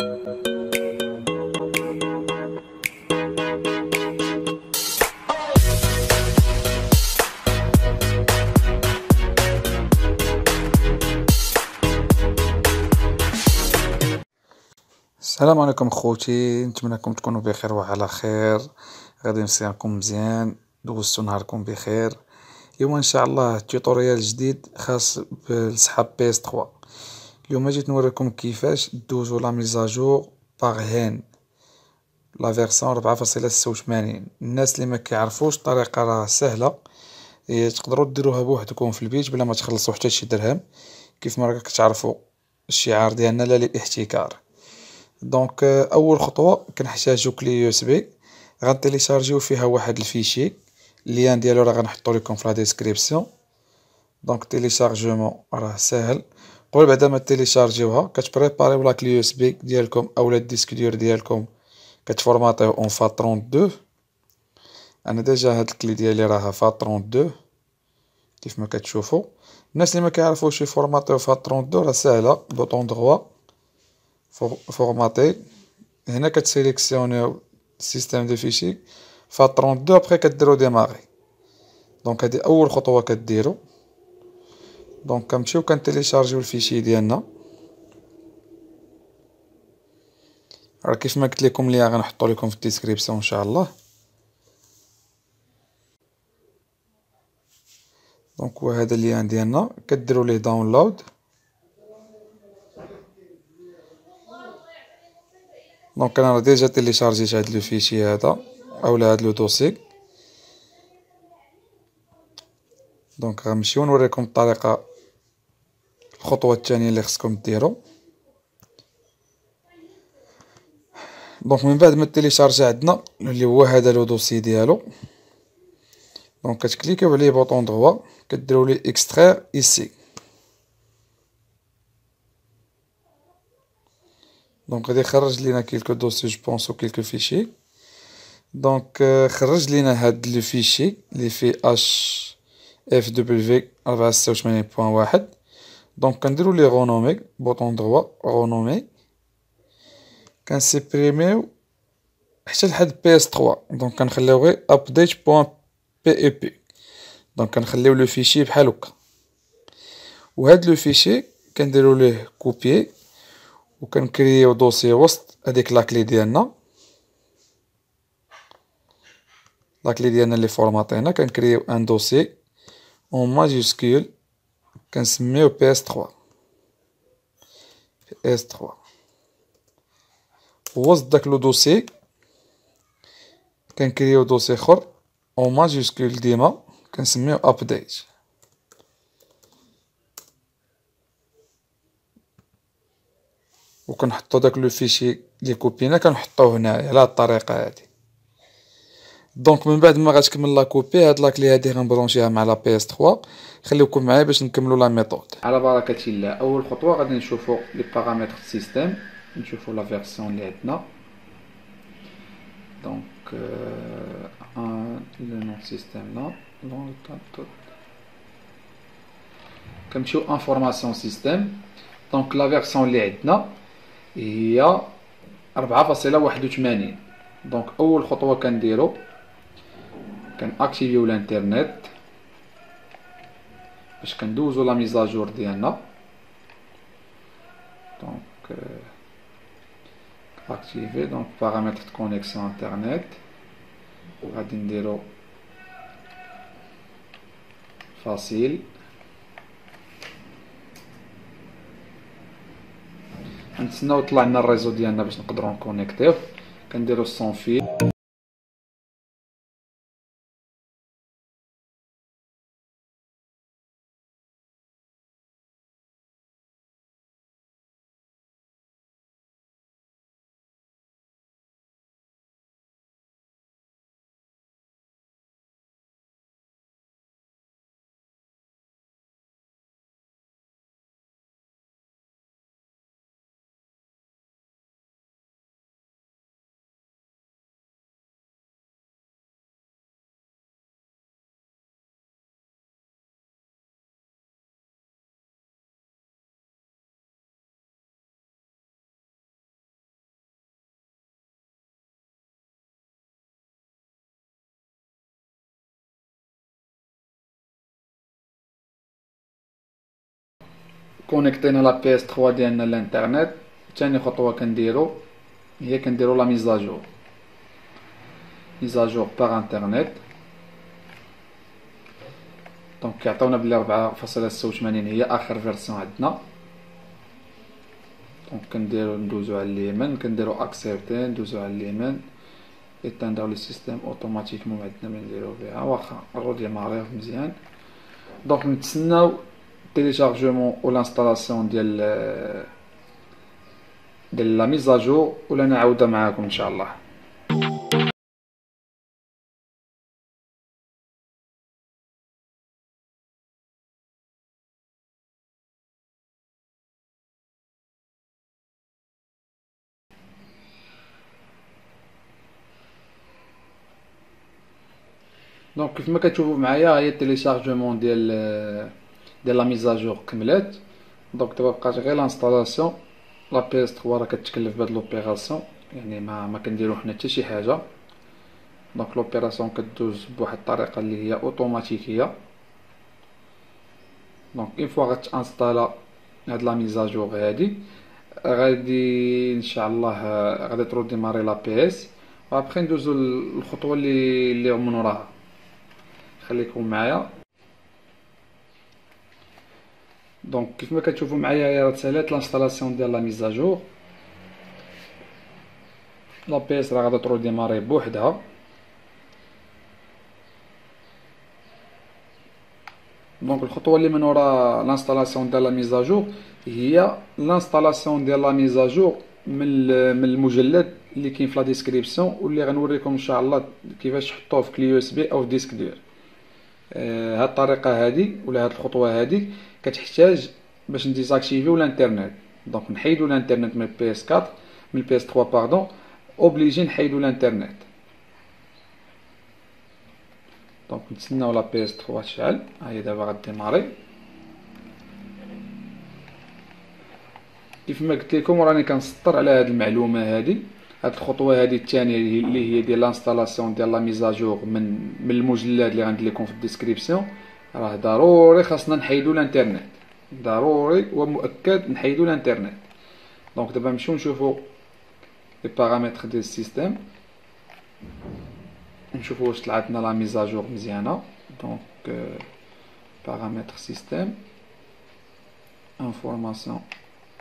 السلام عليكم خوتي نتمنىكم تكونوا بخير وعلى خير. غادي نصيامكم مزيان دوزتو نهاركم بخير. اليوم إن شاء الله tutoriel جديد خاص بسحاب PS trois اليوم جيت نوريكم كيفاش دوزو la mise à jour باغ هين la version ربعة فاصلة ستة وثمانين الناس اللي ما كيعرفوش الطريقة راه سهلة تقدروا ديروها بوحدكم في البيت بلا ما تخلصوا حتى شي درهم كيف ما راك تعرفوا الشعار ديالنا لا للاحتكار donc اول خطوة كنحتاجو clé USB غنتيليشارجيو فيها واحد ال fichier ال lien ديالو راه غنحطو ليكم في la description donc téléchargement راه ساهل قبل بعدا ما تيليشارجيوها كتبريباريو la clé USB ديالكم اولا ال disque dur ديالكم. كتفورماطيو en FAT32 أنا déjà هاد ال clé ديالي راها FAT32 كيف ما كتشوفو الناس اللي ما كيعرفوش يفورماطيو FAT32 راه ساهلة bouton droit. formater. هنا كتسيليكسيونيو système de fichiers FAT32 après كديرو démarrer. donc هادي أول خطوة كديرو. donc كنمشيو كنتيليشارجيو ال fichier ديالنا راه كيف ما قلت لكم ليها غنحطو لكم في ال description إن شاء الله. donc هو هذا ال lien ديالنا كديروا ليه download donc أنا déjà تيليشارجيت هاد le fichier هذا اولا هاد le dossier. donc غنمشيو نوريكم الطريقة الخطوه الثانية اللي خصكم ديرو. donc من بعد ما تيليشارجي عندنا اللي هو هذا le dossier ديالو. donc كتكليكيو عليه bouton droit كديروا ليه extraire ici donc غادي يخرج لينا quelques dossiers je pense ou quelques fichiers donc euh، خرج لينا هاد le fichier لي فيه HFW 486.1 donc كنديرو ليه renommer bouton droit renommer كنسيبريميو حتى لحد PS trois donc كنخليو غير update point PUP donc كنخليو le fichier بحال هكا وهاد le fichier كنديرو ليه copier وكنكرييو dossier وسط هاديك la clé ديالنا la clé ديالنا لي فورماطينا كنكرييو un dossier en majuscule كنسميوه PS trois PS trois وسط داك le dossier كنكرييو dossier خر en majuscule ديما كنسميوه update وكنحطو داك le fichier لي كوبينا كنحطوه هنايا على هاد الطريقة هادي. donc من بعد ما غتكمل la copie هاد la clé هادي غنبرونشيها مع la PS 3 خليكم معايا باش نكملو la méthode. على بركة الله أول خطوة غادي نشوفو les paramètres système نشوفو la version اللي عندنا. donc ان لو نون système là donc كنمشيو information système donc la version اللي عندنا هي ربعة فاصلة واحد وثمانين. donc أول خطوة كنديرو كنأكتيفيو الإنترنت. باش كندوزو la mise à jour ديالنا. donc activer donc paramètre connexion internet غادي نديرو facile نتسناو يطلع لنا ال réseau ديالنا باش نقدروا نكونيكتيو كنديرو ال sans fil كونيكتينا la PS 3 ديالنا للانترنت تاني خطوة كنديرو هي كنديرو لا ميزاجور ميزاجور باغ انترنت دونك كيعطيونا بلي ربعة فاصلة ستة وثمانين هي اخر version عندنا donc كنديرو ندوزو على اليمين كنديرو accepter ندوزو على اليمين éteindre le système automatiquement عندنا ما نديرو بها واخا ال redémarrer مزيان donc نتسناو téléchargement و l'installation ديال ديال la mise à jour ولا نعاودها معاكم ان شاء الله donc كيف ما كتشوفوا معايا هي ال téléchargement ديال ديال la mise à jour كملات donc دابا بقات غير l'installation la PS 3 راه كتكلف بهاد l'opération يعني ما ما كنديرو حنا حتى شي حاجة donc l'opération كدوز بواحد الطريقة اللي هي اوتوماتيكيه donc une fois غتانستالا هاد la mise à jour هادي غادي ان شاء الله غادي ت redémarrer la PS وابخي ندوزو الخطوه اللي اللي من وراها خليكم معايا donc كيف ما كتشوفوا معايا راه تسالات l'installation ديال la mise à jour la PS راه غادا ت redémarrer بوحدها donc الخطوه اللي من ورا l'installation ديال la mise à jour هي l'installation ديال la mise à jour من من المجلد اللي كاين في la description واللي غنوريكم إن شاء الله كيفاش تحطوه في clé USB أو في disque dur هاد الطريقة هادي ولا هاد الخطوة هادي. كتحتاج باش نديزاكتيفيو الانترنت. donc نحيدو الانترنت من PS 4 من PS 3 pardon obligé نحيدو الانترنت. donc نتسناو la PS 3 تشعل. هاهي دابا غ démarrer كيف ما قلت لكم راني كنسطر على هاد المعلومة هادي. هاد الخطوة هادي الثانية اللي هي ديال l'installation ديال la mise à jour من من المجلد اللي غندير لكم في ال description. راه ضروري خاصنا نحيدو الانترنت. ضروري ومؤكد نحيدو الانترنت. donc دابا نمشيو نشوفو les paramètres ديال ال système نشوفو واش طلعت لنا la mise à jour مزيانه donc paramètre système information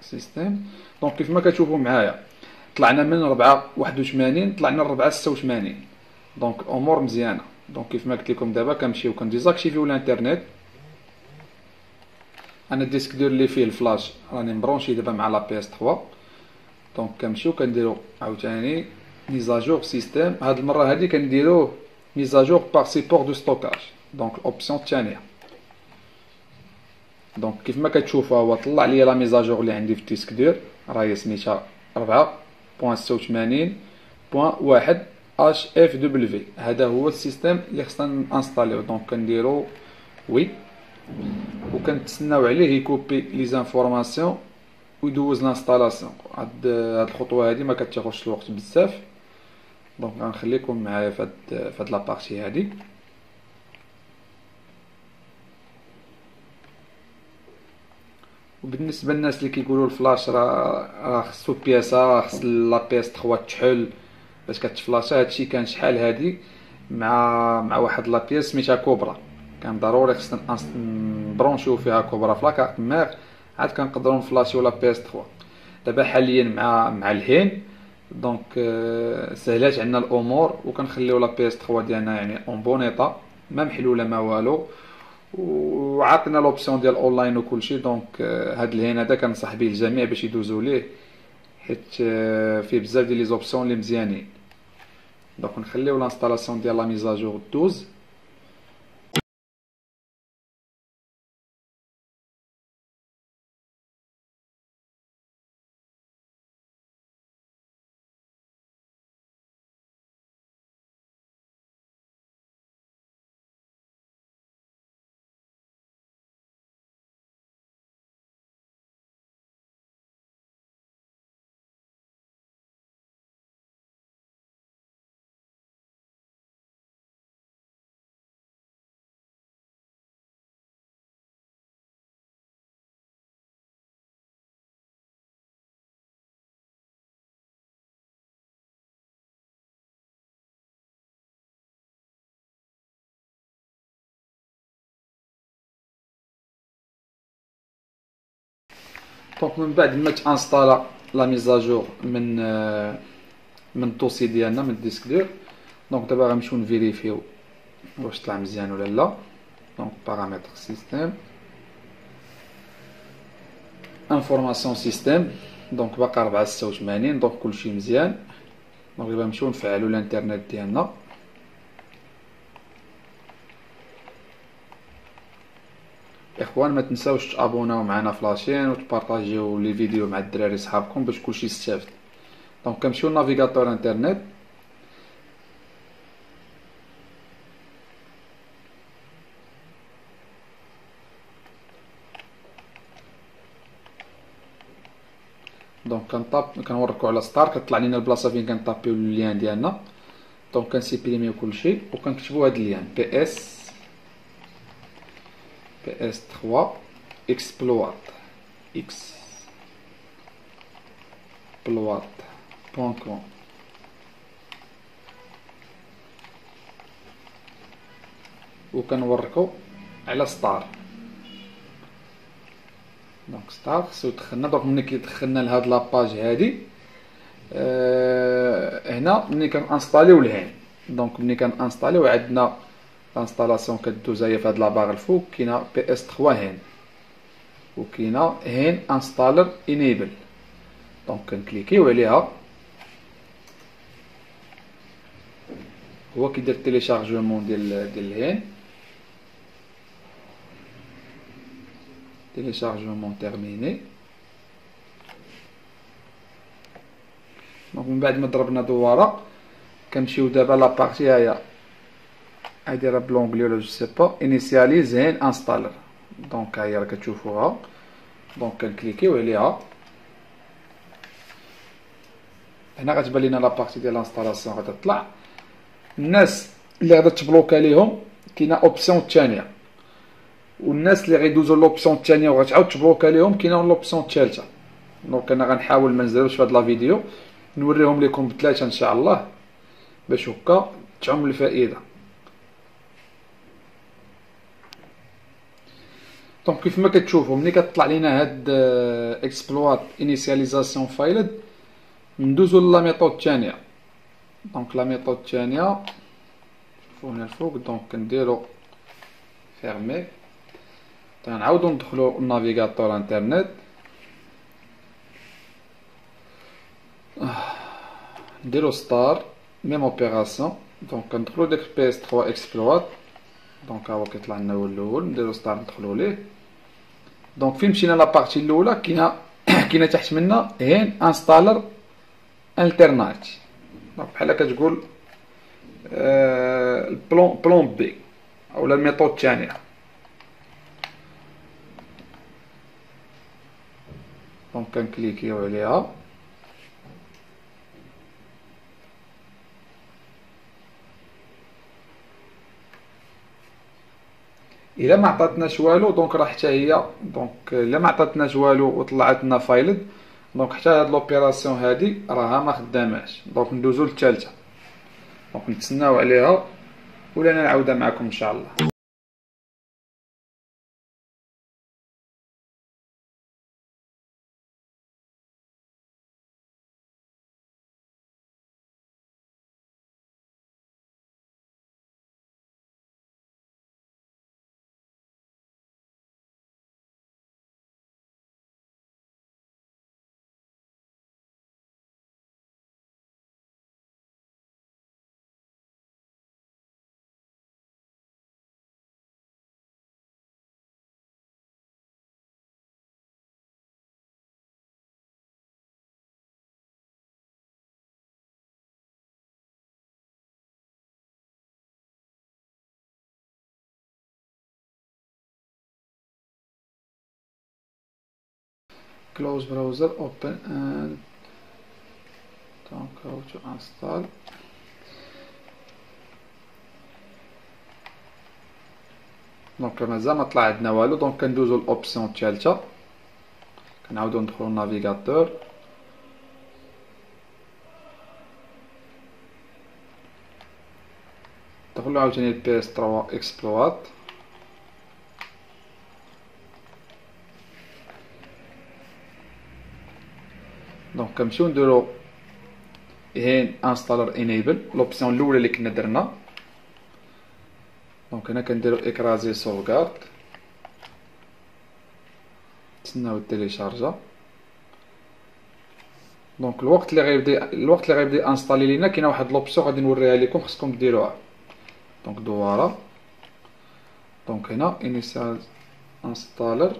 système donc كيف ما معايا طلعنا من ربعة واحد وثمانين طلعنا لربعة ستة وثمانين. donc أمور مزيانة. donc كيف ما قلت لكم دابا كنمشيو كنديزاكتيفيو الانترنت أنا ال disque dur اللي فيه الفلاش راني مبرونشي دابا مع la PS 3 donc كنمشيو كنديرو عاوتاني mise à jour système هاد المره هادي كنديروه mise à jour par support de stockage donc ال option الثانية donc كيف ما كتشوفوا هو طلع لي la mise à jour اللي عندي في ال disque dur راهي سميتها 4.86.1 HFW هذا هو ال système اللي خصنا انستاليو donc كنديرو oui وكنتسناو عليه يكوبي les informations ويدوز l'installation هاد هاد الخطوه هادي ما كتاخذش الوقت بزاف donc غنخليكم معايا فهاد فهاد la partie هادي وبالنسبه للناس اللي كيقولوا الفلاش راه راه خصو بياسه خص la PS 3 تحل باش كتفلاشا هادشي كان شحال هادي مع مع واحد la pièce سميتها كوبرا. كان ضروري خصنا نبرونشيو فيها كوبرا في la carte mère عاد كنقدروا نفلاشيو la PS 3 دابا حاليا مع مع ال HEN donc سهلات عندنا الأمور وكنخليو la PS 3 ديالنا يعني en bon état ما محلولة ما والو. وعطينا l'option ديال اونلاين وكلشي donc هاد ال HEN هذا كنصح به الجميع باش يدوزو ليه. حيت فيه بزاف ديال les options اللي مزيانين. donc نخليو l'installation ديال la mise à jour دوز donc من بعد ما تانستالا la mise à jour من من ال dossier ديالنا من ال disque dur donc دابا غنمشيو نفيريفيو واش طلع مزيان ولا لا. donc paramètres système information système donc باقا ربعة ستة وثمانين. donc كلشي مزيان. donc دابا نمشيو نفعلو الانترنت ديالنا. اخوان ما تنساوش تابوناو معنا في la chaîne وتبارطاجيو les vidéos مع الدراري صحابكم باش كلشي يستافد donc كنمشيو ل navigateur internet donc كنطاب كنوركو على start كطلع لينا البلاصه فين كنطابيو ال lien ديالنا donc كنسيبريميو كلشي وكنكتبو هاد ال lien PS PS3 exploit exploit.com وكنوريكو على start donc start خصو يدخلنا donc ملي كيدخلنا لهاد la page هادي أه هنا ملي كنانستاليو ال HEN donc ملي كنانستاليو عندنا l'installation كدوز هي في هاد la barre الفوق كاينة PS 3 HEN وكاينه HEN installer enable donc كنكليكيو عليها هو كيدير téléchargement ديال ديال ال HEN téléchargement terminé donc من بعد ما ضربنا دواره كنمشيو دابا la partie هيا هادي راه ب l'anglais ولا je sais pas initialize HEN installer donc هاهي راه كتشوفوها donc كنكليكيو عليها هنا غتبان لينا la partie ديال ال installation غادا تطلع الناس اللي غادا تبلوكا ليهم كاينة option الثانية والناس اللي غيدوزو l'option الثانية وغتعاود تبلوكا ليهم كاينة l'option الثالثه donc أنا غنحاول ما نزلوش في هاد la vidéo نوريهم لكم بثلاثه ان شاء الله باش هكا تعم الفائده donc كيف ما كتشوفوا ملي كتطلع لينا هاد exploit initialization failed ندوزو la méthode الثانية donc la méthode الثانية شوفوا هنا الفوق donc كنديرو fermer تنعاودو ندخلو ال navigateur internet نديرو start même opération donc كندخلو داك PS 3 exploit donc ها هو كيطلع لنا هو الأول نديرو start ندخلو ليه donc فين مشينا la partie الاولى كاينة كاينة تحت منا HEN installer alternate donc بحال كتقول آه ال plan plan B اولا ال méthode الثانية donc كنكليكيو عليها إلا ما عطاتناش والو donc راه حتى هي donc إلا ما عطاتناش والو وطلعت لنا failed donc حتى هاد l'opération هادي راها ما خداماش. donc ندوزو للثالثه دونك نتسناو عليها ولا نعاودها معكم إن شاء الله. Close browser open and don't go to install. donc مازال ما طلع عندنا والو donc كندوزو l'option الثالثه كنعاودو ندخلو لل navigateur ندخلو عاوتاني ال PS 3 exploit donc كنمشيو نديرو HEN installer enable l'option الاولى اللي كنا درنا donc هنا كنديرو écraser sauvegarde نتسناو التيليشارجا donc الوقت اللي غيبدا الوقت اللي غيبدا انستالي لينا كاينة واحد l'option غادي نوريها لكم خصكم ديروها. donc دوارا. donc هنا initialize installer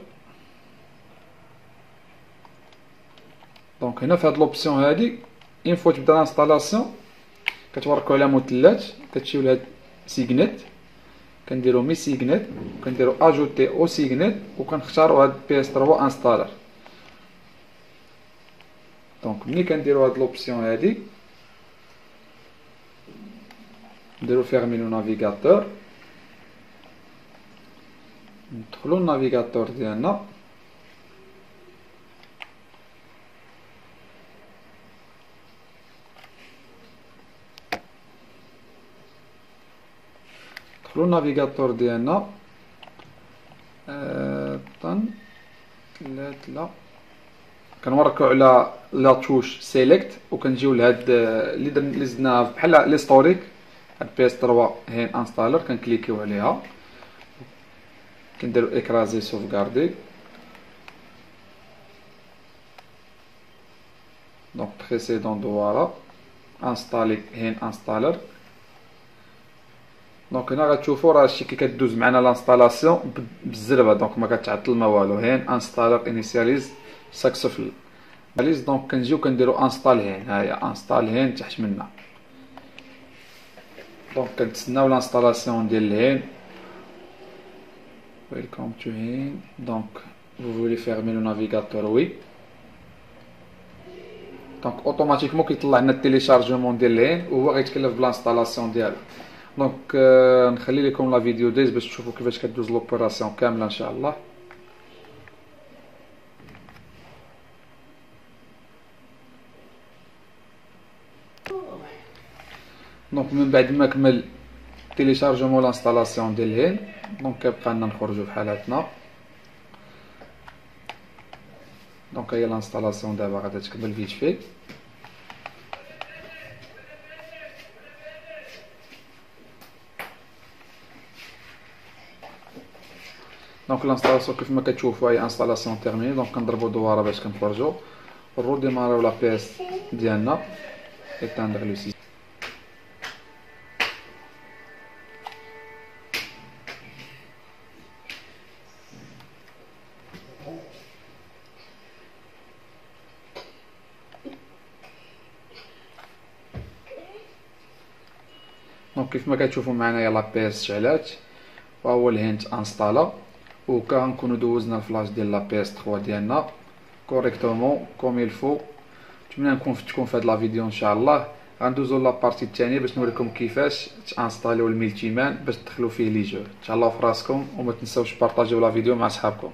donc هنا في هاد l'option هادي une fois تبدا ال installation كتوركو على مثلث كتمشيو لهاد signet كنديرو mes signets كنديرو ajouter aux signets وكنختارو هاد PS 3 installer donc ملي كنديرو هاد l'option هادي نديرو fermer le navigateur ندخلو ال navigateur ديالنا ندخلو ال navigateur ديالنا طن ثلاث لا كنوركو على la touche select وكنجيو لهاد اللي درنا اللي زدناها بحال l'historique هاد PS 3 HEN installer كنكليكيو عليها كنديرو écraser sauvegarder donc précédent دوارا installer HEN installer donc هنا غتشوفو راه هادشي كي كدوز معنا l'installation بالزربه donc ما كتعطل ما والو HEN installer initialize successful initialize donc كنجيو كنديرو install HEN هاهي install HEN تحت منا donc كنتسناو l'installation ديال ال HEN welcome to HEN donc vous voulez fermer le navigateur oui. donc automatiquement كيطلع لنا ال téléchargement ديال ال HEN وهو غيتكلف بال installation ديالو donc نخلي لكم la vidéo ديز باش تشوفوا كيفاش كدوز l'opération كاملة إن شاء الله. donc من بعد ما كمل téléchargement l'installation ديال ال HEN donc كيبقى لنا نخرجوا بحالاتنا. donc هي l'installation دابا غادا تكمل vite fait donc l'installation كيف ما كتشوفوا هي installation terminée donc كنضربوا دواره باش كنخرجوا نرو la PS ديالنا éteindre le système donc كيف ما كتشوفوا معنا la PS شعلات وهو ال HEN تانستالا وكنكونو دوزنا الفلاش ديال la PS 3 ديالنا correctement comme il faut نتمنى نكون فدتكم في هاد la vidéo ان شاء الله غندوزو la partie الثانية باش نوريكم كيفاش تانستاليو ال multiMAN باش تدخلوا فيه les jeux تهلاو فراسكم وما تنساوش بارطاجيو la vidéo مع صحابكم